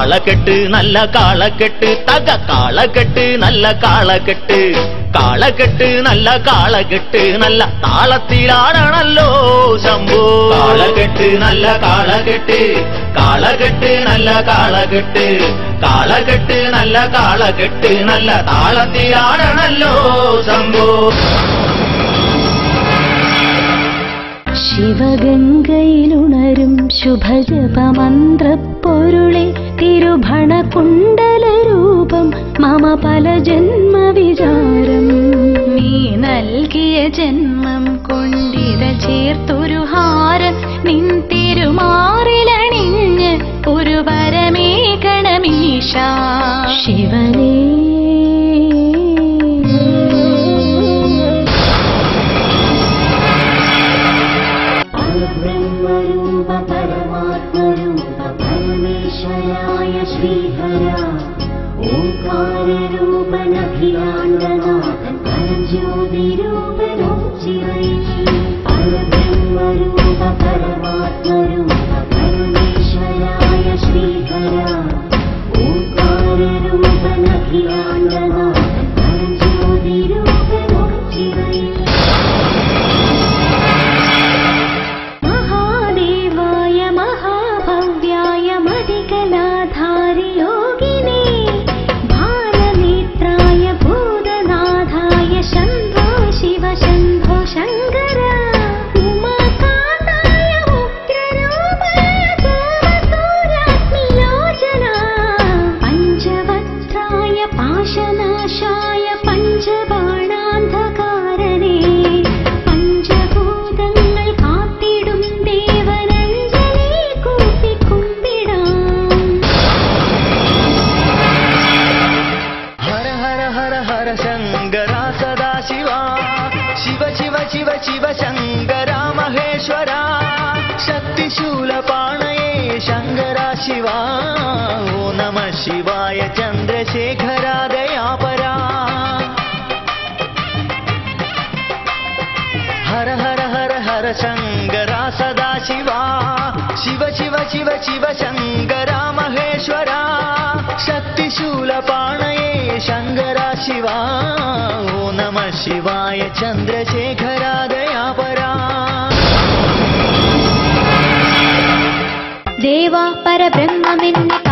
കാളകെട്ട് നല്ല കാളക്കെട്ട്. തക കാളക്കെട്ട് നല്ല കാളക്കെട്ട്. കാളക്കെട്ട് നല്ല കാളക്കെട്ട്. നല്ല താളത്തിലാണല്ലോ ശംഭോ. കാളക്കെട്ട് നല്ല കാളക്കെട്ട്. കാളകെട്ട് നല്ല കാളകെട്ട് കാളകെട്ട് നല്ല കാളകെട്ട് നല്ല താളത്തിലാണല്ലോ ശംഭോ. ശിവഗംഗയിലുണരും ശുഭജപമന്ത്രപ്പൊരുളെ മമ ജന്മ വിചാരം നീ നൽകിയ ജന്മം കൊണ്ടിത ചേർത്തൊരു ഹാരം. നിൻ തിരുമാറിലണിഞ്ഞ് ഒരു വരമേകണമീശ ശിവനേ परज्योतिरूप शिवै परब्रह्मरूप परमात्मरूप शिवा ओ नमः शिवाय चन्द्रशेखरादया परा हर हर हर हर शङ्करा सदा शिवा शिव शिव शिव शिव शङ्करा महेश्वरा। शक्तिशूलपाणये शङ्करा शिवा। ओ नमः शिवाय चन्द्रशेखरादया परा దేవా పరబ్రహ్మమిన్ని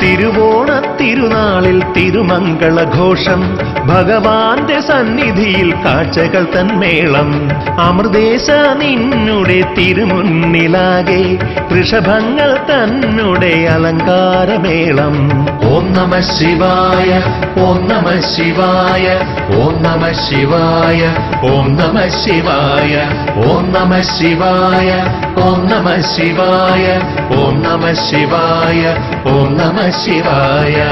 திருவோண തിരുനാളിൽ തിരുമംഗളഘോഷം. ഭഗവാന്റെ സന്നിധിയിൽ കാഴ്ചകൾ തന്മേളം അമൃതേശ നിന്നുടെ തിരുമുന്നിലാകെ ഋഷഭങ്ങൾ തന്നുടെ അലങ്കാരമേളം. ഓം നമ ശിവായ ഓം നമ ശിവായ ഓം നമ ശിവായ ഓം നമ ശിവായ ഓം നമ ശിവായ ഓം നമ ശിവായ ഓം നമ ശിവായ ഓം നമ ശിവായ.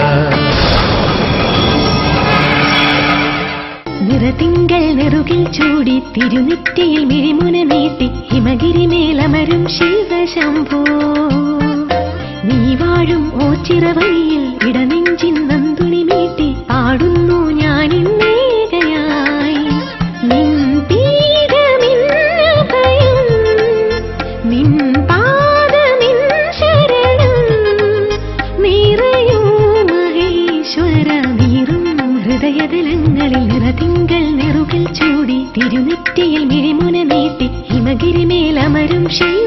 നിറതിങ്കൾ നെറുകിൽ ചൂടി തിരുനെറ്റിയിൽ മിഴിമുന നീട്ടി ഹിമഗിരി മേലമരും ശിവശംഭോ. നീ വാഴും ഓച്ചിറ വഴിയിൽ ഇടനെഞ്ചിൻ നന്തുണി നീട്ടി പാടുന്നു ഹൃദയതലങ്ങളിൽ നിറതിങ്കൾ നെറുകിൽ ചൂടി തിരുനെറ്റിയിൽ മിഴിമുന നീട്ടി ഹിമഗിരിമേലമരും ശൈ